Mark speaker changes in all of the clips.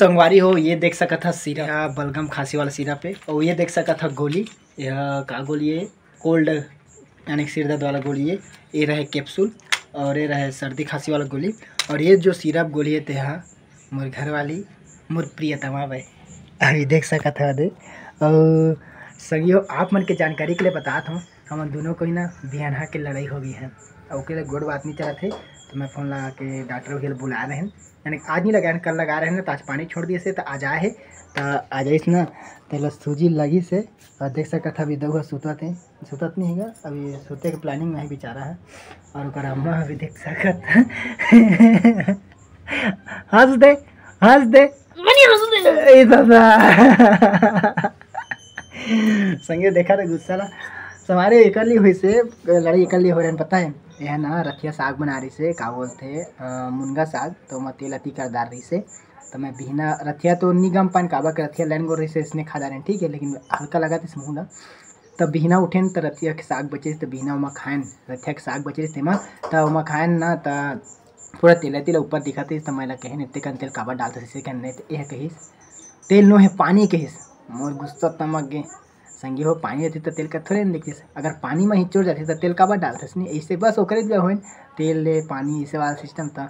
Speaker 1: संगवारी हो ये देख सका था सीरा बलगम खांसी वाला सीरा पे। और ये देख सका था गोली। यह का गोली है कोल्ड यानी सिर दर्द वाला गोली है ये रहे कैप्सूल और ये रहे सर्दी खांसी वाला गोली। और ये जो सिरप गोली है तेहा मोर घर वाली मोर प्रिय प्रियतमा भाई अभी देख सका था दे। और संगियो आप मन के जानकारी के लिए बताता हूँ। हम दोनों को ही ना बिहानहा के लड़ाई हो गई है। और उसके लिए गोड़ बात नहीं चला थे तो मैं फ़ोन लगा के डॉक्टर लिए बुला रहे हैं। यानी आज नहीं लगा कल लगा रहे हैं ना तो आज पानी छोड़ दिए से तो आज आए है। तो आ जाइस ना तो सूजी लगी से और देख सका था अभी दो सुतत है। सुतत नहीं है अभी सोते के प्लानिंग में ही बेचारा है। और ओकर अम्मा अभी देख सकत हंस दे हंस दे। संगे देखा था गुस्सा ला। हमारे एकली हुई से, लड़ाई एकली हो रहे पता है? यह ना, रखिया साग बना रही से का बोलते मुनगा साग तो मैं तेल अति कर डाल रही से। तो मैं बिहना रथिया तो निगम पान, काबा के रथिया लाइन गो रही से, इसने खा जा रहे हैं, ठीक है? लेकिन हल्का लगा तो मुँह ला तब बिहना उठेन तो रथिया के साग बचे तो बिहना उमा खाएन। रथिया के साग बचे तेमा तो उमा खाएन ना तो पूरा तेल तेल ऊपर दिखाते तो मैं कहे इतने कन तेल काबा डालते नहीं तो यह तेल नो है, पानी कहिस। मोर गुस्सा तमक गे संगी हो पानी रहती तो तेल का थोड़े नहीं देखिस अगर पानी में ही चोर जाती तो तेल काबा डालते? नहीं ऐसे बस ओकरे जो हो तेल ले, पानी ऐसे वाला सिस्टम था।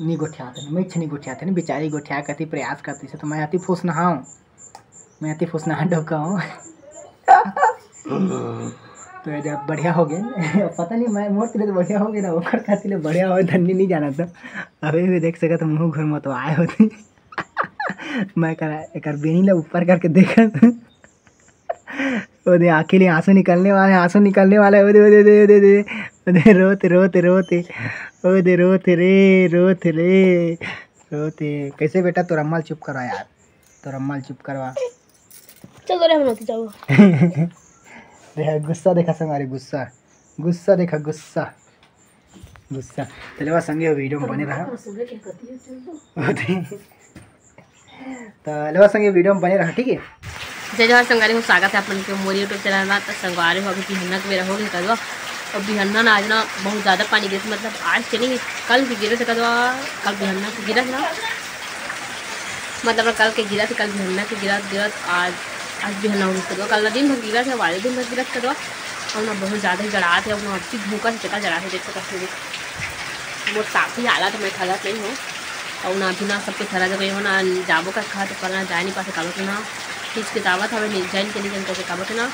Speaker 1: नहीं गोठियाते मैं नहीं गोठियाते नहीं बेचारी गोठिया करती, प्रयास करती। से तो मैं अति फूस नहाऊँ। मैं अति फूस नहा ढोका हूँ तो जब बढ़िया हो गए पता नहीं, मैं मोर तेरे तो बढ़िया हो गया ना ओकर खातिर बढ़िया हो धन्य नहीं जाना था। अभी भी देख सका तो मुँह घर में तो आए होती। मैं करा, एक बेनी ऊपर करके देखा आँखें लिए आँसू निकलने वाले आँसू निकलने वाले। ओदे ओदे ओदे ओदे ओदे ओदे रोते रोते रोते। ओदे रोते रे रोते रे रोते। कैसे बेटा तो रम्माल चुप करवा यार। तो रम्माल चुप करवा।
Speaker 2: चलो रे हम लोग जाओ।
Speaker 1: देखा गुस्सा देखा संगारी गुस्सा। गुस्सा देखा गुस्सा। गुस्सा। चले बस संगे वीडियो में बने रहा। तो लेवा संगे वीडियो में बने रहा ठीक है?
Speaker 2: जय जवाहर संगारी हो स्वागत है अपन के मोरी यूट्यूब चैनल में। तो संगवारी हो अभी बिहन्ना के बेरा हो गई कदवा और बिहन्ना ना आज ना बहुत ज़्यादा पानी गिरे मतलब आज के नहीं, कल भी गिरे थे कदवा कल बिहन्ना के गिरा था। मतलब कल के गिरा थे, कल बिहन्ना के गिरा गिरा आज आज बिहन्ना हो कदवा कल ना दिन भर गिरा थे, वाले दिन भर गिरा कदवा और ना बहुत ज़्यादा ही जड़ा थे, और ना अति भूखा से चटा जड़ा थे, देख सकते हो वो काफ़ी हालत मैं खलत नहीं हूँ। और ना अभी ना सबके थरा जगह हो ना जाबो का खा तो करना जा नहीं पाते के ना दावत हवे नहीं जाइन के नहीं जन करके काबो के ना।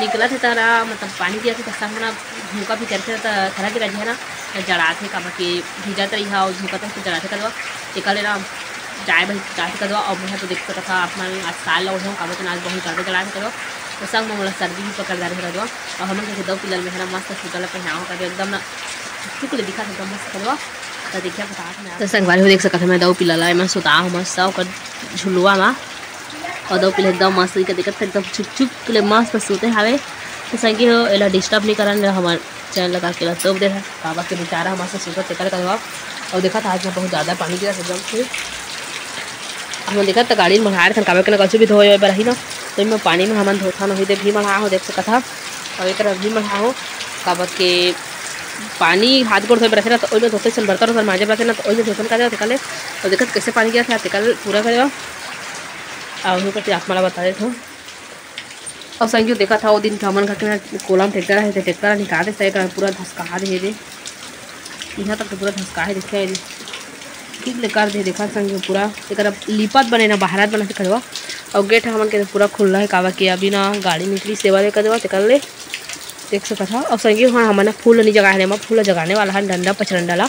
Speaker 2: निकला थे तारा मतलब पानी दिया थे तस्ता ना भूखा भी करते तो थरा के रही ना। जड़ा थे काबा के भिजा तरी हा, और भूखा तो जड़ा थे करवा निकले ना जाए भाई जाते करवा और मैं तो देख सकता था अपना आज साल लौट हूँ काबो के ना आज बहुत ज़्यादा जड़ा थे करवा तो सब में मोला सर्दी भी पकड़ रहे करवा और हम लोग दो पिलर में है ना, मस्त सुतल पहनाओ कर एकदम ना टुकड़े दिखा था मस्त करवा तो देखिए, बता तो संगवारी हो देख सकता मैं दो पिला मैं सुता हूँ, मस्त ओकर झुलुआ में। और दो पिला एकदम मस्त दिखा दिखत एकदम चुप चुप के लिए मस्त सुते हवे तो संगी हो एला डिस्टर्ब नहीं करन हमार चैनल लगा के तो दे। बाबा के बेचारा मस्त सुतत चेकर करवा और देखा था, आज में बहुत ज़्यादा पानी गिरा एकदम से। हम देखा तो गाड़ी में बढ़ा रहे थे काबे के ना कछु भी धोए रही ना। तो मैं पानी में हमन धोथा नहीं दे भी मढ़ा हो, देख सकता था। और एक भी मढ़ा हो काबत के पानी हाथ गोड़ धोए रखे ना तो ओइले धोते सन बर्तन उर्तन माजे रखे ना तो ओइले धोतन का जाओ निकाले और देखत कैसे पानी गिरा था निकाल पूरा कर और आप मला बता देते हो और संगी देखा था, वो दिन तो हमन घर के कोलम ट्रैक्टर है ट्रैक्टर निकाले सही पूरा धसका दे दे। यहाँ तक तो पूरा धसका है देखे ठीक ले कर दे, देखा संगी पूरा। एक लिपत बने ना, बाहर बना के करवा। और गेट हमन के पूरा खुला है, कावा के अभी ना गाड़ी निकली, सेवा दे कर देवा निकल ले। देख सकता था। और संगी हाँ हमारा फूल नहीं जगाने में फूल जगाने वाला है, डंडा, पचरंडा ला।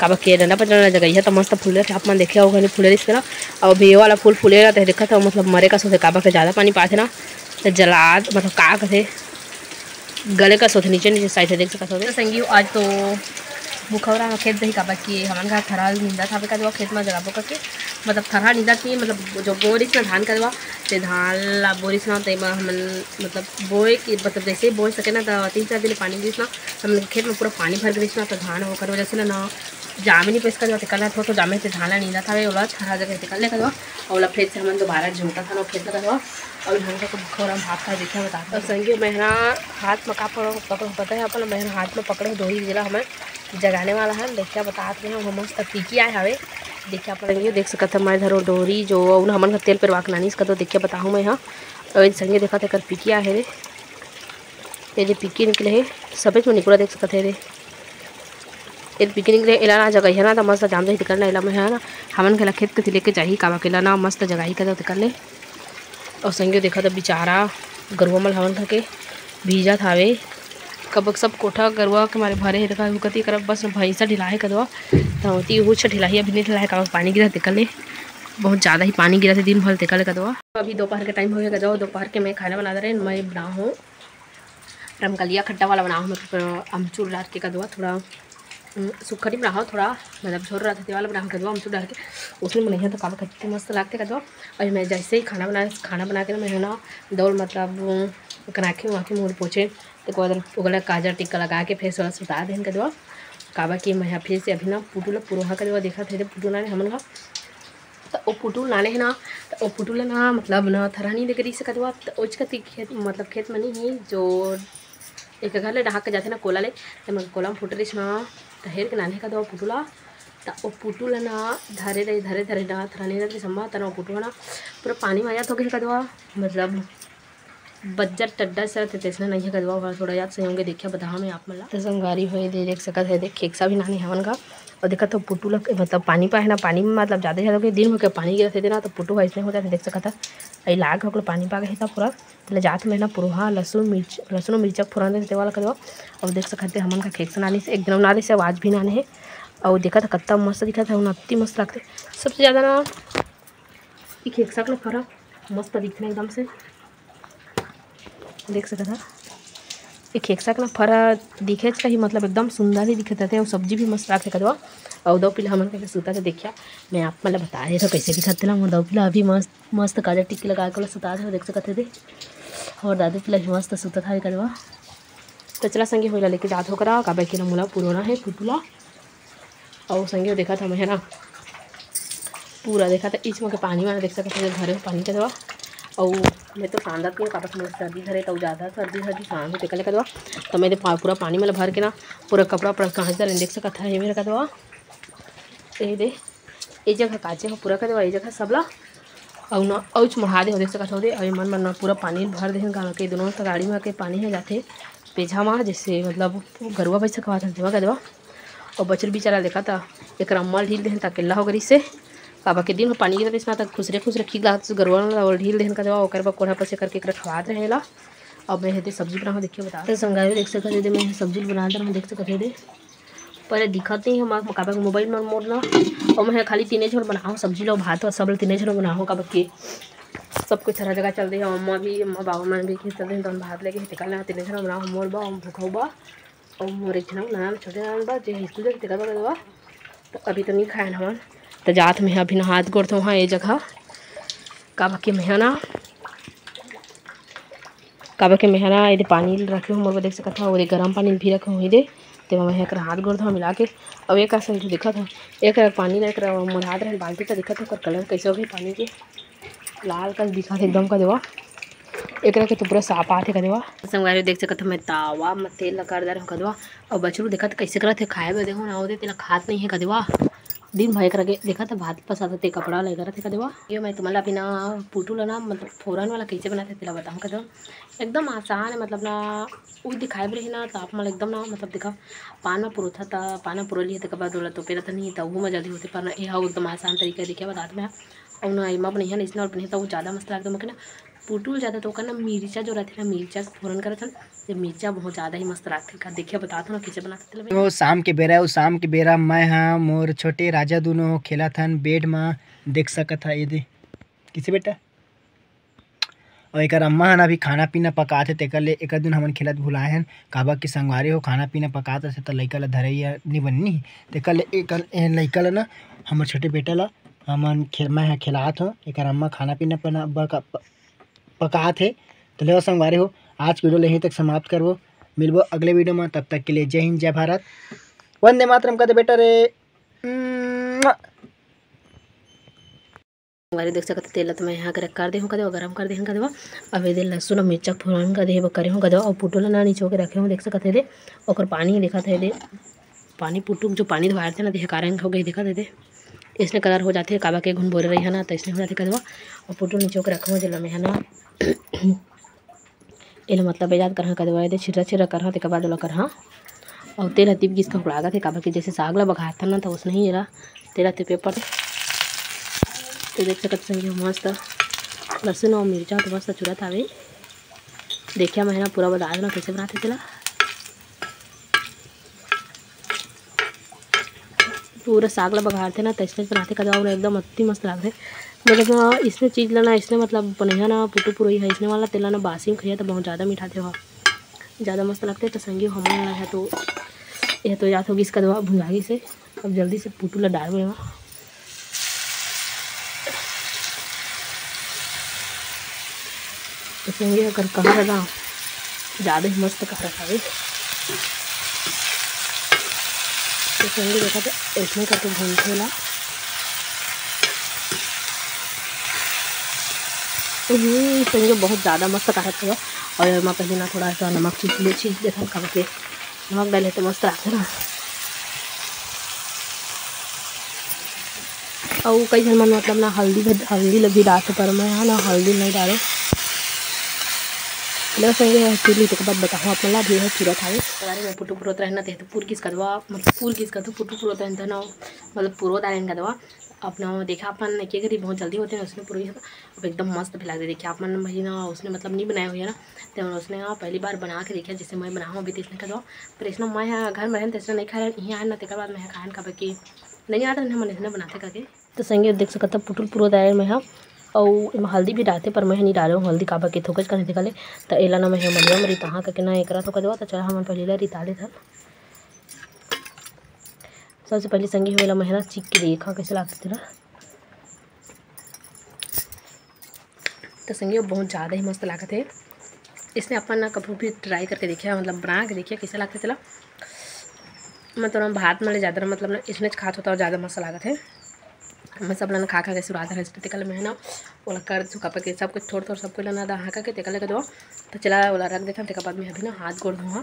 Speaker 2: काबा के डंडा पचरंडा जगह है तो मस्त फूल आप मन देखे होगा फूल इसका और भी वाला फूल फूले रहते देखा था मतलब मरे का सोचे काबर के ज़्यादा पानी पाते ना तो जला मतलब का कहते गले का सोचे नीचे नीचे साइड से देख सकते होते संगी, आज तो में खेत दही काबर कि हमारे घर थरा निंदा था खेत में जगाबो करके मतलब थरा नींदा थी मतलब जो बोरिस में धान करवा, ते धान ला बोरिस ना, ते हमन मतलब बोए की मतलब जैसे बोए सके ना तो तीन चार दिन पानी गिरिस ना हम खेत में पूरा पानी भर गिरिस ना तो धान होकर वजह से ना जामे नहीं पेश कर कल थोड़ा तो जामे से धान ला नींदा था, ओला थरा जगह निकल ले करवा, ओला खेत से हमन दोबारा झुमका था ना खेत में करवा, और धान का में भात खा देखा बता और संगे मेहरा हाथ में का पकड़ो पकड़ो, पता है अपन मेहरा हाथ में पकड़ो, दो ही जिला हमें जगाने वाला है देखिए बताते हैं हम मस्त टीकी आए हवे। देखिए, आप लोग देख सकते मैं इधर डोरी जो उन हमन का तेल परवा के नानी इसका तो देखिए, बताऊँ मैं यहाँ। और संगे देखा था कर पिकिया है रे। ये जो पिकी निकले है सफ़ेद में निकला, देख सकते रे। ये पिकी निकले एला ना जगह है ना तो मस्त जाम जाही निकलना एला में है ना। हमन के खेत के लेके चाहिए काबा के ना मस्त जगह ही का निकल ले और संगे देखा था, बेचारा गरुआ मल हमन के भीजा थावे कब सब कोठा गरुआ के मारे भरे है, देखा हुकती करब, बस भैंसा ढिलाए कदवा तवती वो छ ढिलाई अभी नहीं ढिलाए का पानी गिरा निकले बहुत ज़्यादा ही पानी गिरा थे दिन भर निकल कदवा अभी दोपहर के टाइम हो गया कदवा दोपहर के मैं खाना बना दे रहे मैं बना हूँ। रमकलिया खट्टा वाला बना हूँ, मैं अमचूर डाल के कदवा थोड़ा सुखड़ी बनाओ थोड़ा मतलब झोर रहा था वाला बना के दो अमचूर डाल के। उसमें बनाइए तो काफ़ी खट्टे मस्त लगते कदवा और मैं जैसे ही खाना बना खाना बना के मैं ना, दौड़ मतलब कनाखे वहाँ के मुँह पोछे तो बाद ओगला काजर टिक्का लगा के फिर थोड़ा सुता देन के दो। काबा कि मैं फिर से अभी ना पुटुल पुरोहा कर दो देखा थे पुटुल नाने हमन का। तो वो पुटुल नाने है ना तो वो पुटुल ना मतलब ना थरानी लेकर से कदवा तो उसका खेत मतलब खेत में नहीं है, जो एक घर ले ढाक के जाते ना कोला ले तो मैं कोला में फुट रही ना तहेर के नाने का दो पुटुला तो वो पुटुल ना धरे रही, धरे धरे ना, थरानी रही सम्मा तो वो पुटुला ना, पूरा पानी में आ जाता होगा कदवा मतलब बज्जर टड्डा सर थे तेसने नहीं है कदवा थोड़ा याद सही होंगे देखिए बता मैं आप मला तो संगारी हुई दे देख सकत है, देख खेक्सा भी नानी हवन का। और देखा तो पुटू लग मतलब पानी पा है ना, पानी में मतलब ज़्यादा ज़्यादा दिन होकर पानी गिरा थे ना तो पुटू ऐसे होता है देख सकता है। अई लाग हो पानी पा गए था पूरा पहले जात में ना पुरुहा, लहसुन मिर्च, लहसुन और मिर्चा फोरन देते वाला कदवा और देख सकते हमन का खेक्सा नानी से एकदम नानी से आवाज़ भी नाने है। और देखा था कत्ता मस्त दिखा था अति मस्त लगते। सबसे ज़्यादा ना, ये खेक्सा का फ़र्क मस्त दिखने एकदम से। देख सकता ये खेक्सा का फरा दिखे ही मतलब एकदम सुंदर ही दिखते थे, और सब्ज़ी भी मस्त रखे कदवा और दो पिला हमन के सुता के देखिया मैं आप मतलब बता रहे थे कैसे दिखते ला दो पिला अभी मस्त मस्त काजर टिक्की लगा कर सुता थे देख सकते थे। और दादी पिला भी मस्त सुता था कदवा तो चला संगे होला लेके जात होकर काबे के मोला पुरोना है, पुतुला। और संगे देखा था, मैं ना, पूरा देखा था इच में के पानी वाला देख सकते थे, घर में पानी का दवा। और मैं तो शानदार की कापस में सर्दी धरे तो ज़्यादा सर्दी सर्दी शान से निकले का तो मैं पा, पूरा पानी में भर के ना पूरा कपड़ा पूरा कहाँ से देख सकता है ये मेरा का दवा ये दे ये जगह काचे हो पूरा का दवा ये जगह सबला। और ना औच मढ़ा दे देख सकता हो दे। और मन मन पूरा पानी भर दे गाँव के दोनों गाड़ी में आके पानी है जाते पेझा में जैसे मतलब गरुआ पैसा खवा था देवा का दवा और बचर बेचारा देखा था एक रम्मल ढील दे ताकि हो गरी से काबा के दिन में पानी गिरत इसमें तक खुसरे खुसरे खी गात गरवा और ढील देहन का जवा ओकर कोढ़ा पर से करके एकरा खवात रहेला अब मैं हेते सब्ज़ी बना देखिए बता। तो संगावे देख सकते दे मैं सब्ज़ी बना दे हम देख सकते दे पहले दिखत नहीं हम काबा के मोबाइल में मोड़ ना और मैं खाली तीने झोल बनाऊँ सब्ज़ी लो, भात और सब तीने झोल बनाऊँ काबा के। सब कुछ हर जगह चल रही है अम्मा भी अम्मा बाबा मन भी खेत चल रहे हैं तो भात लेके निकलना तीने झोल बनाऊँ मोर बा भूखा बा और मोरे झना नाम छोटे नाम बा जे स्कूल टिकट बा तो अभी तो नहीं खाया हमारे। तो जात में अभी हाथ गोड़ तो वहाँ ये जगह। काबा के मेहना। काबा के मेहना ये पानी रखे हूँ मोर देख सकता था और गर्म पानी भी रखे हुए दे तो मैं एक हाथ गोड़ था, मिला के। अब एक ऐसा दिखा था, एक पानी एक मुराद रहे, बाल्टी का दिखा था कलर कैसे हो गई पानी के। लाल कल दिखा था, एकदम का देवा। एक के तो पूरा साफ़ आते का देवा। देख सकत मैं तावा, में तेल लगा दे रहा कदवा और देखा था, कैसे करते खाए में देखो ना वो तेला खात नहीं है कदवा दिन भाई करके देखा था, भात पसाते थे कपड़ा लेकर थे कदवा ये मैं तुम्हारा बिना पुटू ना मतलब फोरन वाला कैसे बनाते तेला बताऊँ कदम। एकदम आसान है मतलब ना वो दिखाए भी रही ना तो आप मतलब एकदम ना मतलब देखा, पाना पुरोथा था पाना पुरो लिए थे कब बोला तो पेरा तो नहीं था वो में जल्दी होती, पर यह एकदम आसान तरीका दिखे, बता मैं। और ना इमा बनी है, ना, इसने और बनी था वो ज़्यादा मस्त लगता है ना पुटुल ज़्यादा तो ना मिर्चा जो रहती है ना, मिर्चा फोरन करे था ये मिर्चा बहुत ज़्यादा ही मस्त लगती है। देखिए, बता दो ना, कैसे बनाते थे
Speaker 1: वो शाम के बेरा, वो शाम के बेरा मैं हाँ मोर छोटे राजा दोनों खेला था बेड में देख सकत था ये किसे बेटा? और एक अम्मा हन अभी खाना पीना पकाते तेकर ले एक दिन हमन खेलत भुलाए हन काबा के संगवारी हो, खाना पीना पकाते थे तो लइका ला धरैया नहीं बननी। तेकर ले एक लइका ला ना, हमर छोटे बेटा ला, हमन खेल मैं खिलात हो। एक अम्मा खाना पीना पना पका थे तो ले संगवारी हो, आज की वीडियो यहीं तक समाप्त करवो। मिलबो अगले वीडियो में, तब तक के लिए जय हिंद, जय भारत। वंदे मातरम कहते बेटा रे।
Speaker 2: हमारे देख सकते तेल तो मैं यहाँ कर कर दे हूँ कदे गरम कर दे हूँ। कदवा अब ये मिर्चा मिर्चा फोरन का दे करे हूँ। कदवा और पुटुल ना नीचे होकर रखे हूँ, देख सकते दे। और पानी देखा थे दे। पानी पुटुक जो पानी धोए थे ना, देख कारण हो गई, देखा दे। इसने कलर हो जाते काबा के घुन बोरे रही है ना तो इसने हो जाते कदवा और पुटू नीचे के रखो जल में है ना। एला मतलब करहा, कदवा दे छिरा छिरा करहा, ते बाद कर हाँ और तेल हती जिसका उड़ागा थे काबा के जैसे साग ला बघार था ना तो उसने ही जरा तेरा ते पेपर तो देख सकते संगे मस्त। लहसुन और मिर्चा तो मस्त चुरत आवे। देखिए मैं ना पूरा बता देना कैसे बनाते चला पूरा साग ला बघारते ना तो इसमें बनाते कदा एकदम अति मस्त लगते। मतलब ना इसमें चीज़ लाना इसने मतलब बनैया ना पुटू पुरोई है इसने वाला तेल ना, बासी में खाइए तो बहुत ज़्यादा मीठा थे ज़्यादा मस्त लगते तो संगी हम है तो यह तो याद होगी इसका दवा भुंजागी से। अब जल्दी से पुटू ला डाल वहाँ तो संगे अगर कहा रहा, ज़्यादा ही मस्त कह रहा है। तो संगे देखा तो ऐसे करके भूनते ला संगे बहुत ज़्यादा मस्त कहा था और मैं पहले ना थोड़ा सा नमक चीज़ ले चीज़ देखा खा के नमक डाले तो मस्त आते ना। और कई जन मन मतलब ना हल्दी हल्दी लगी डालते, पर मैं ना हल्दी नहीं डाले। ले संगे चिली तो बाद बताऊँ आप मला भी है चूरा था बारे में पुटू पुरोत रहना थे तो पूर किस कदवा मतलब पूर किस का तो पुटू पुरोत रहता ना मतलब पूरो दारें कदवा अपना देखा, अपन के करी बहुत जल्दी होते हैं, उसने पूरी अब एकदम मस्त भी लगते देखिए, अपन भाई ना, उसने मतलब नहीं बनाया हुआ ना? तो उसने हाँ पहली बार बना के देखा, जैसे मैं बनाऊँ अभी तो का कदवा पर इसने, मैं घर में रहने तो इसने नहीं खाया, यहाँ आया ना तेकर बाद मैं खान का कि नहीं आता नहीं मन इसने बनाते करके। तो संगे देख सकता पुटुल पूरा दायर में हाँ। और हल्दी भी डालते पर मैं नहीं डाले हल्दी काबा के थोकच कर निकाले। तो एला ना मैं मलिया मरी तहाँ करके ना एक थोका देवा तो चला हम पहले ला रिताले था। सबसे पहले संगी हुए मेहनत चीख के देखा, कैसे लगते थे तो संगी बहुत ज़्यादा ही मस्त लागत है। इसने अपन ना कभी भी ट्राई करके देखा मतलब बना के देखिए कैसे लगते थे मैं तो भात में ज़्यादा मतलब ना इसमें खात होता और ज़्यादा मस्त लागत है। मैं सब लना खा खा के सुराधा है तेकल में है ना ओला कर सुखा पके, सब कुछ थोड़ा थोड़ा सब कुछ लना दा हाँ के तेकल के दो तो चला ओला रख देता तेका बाद में अभी ना हाथ गोड़ धोआ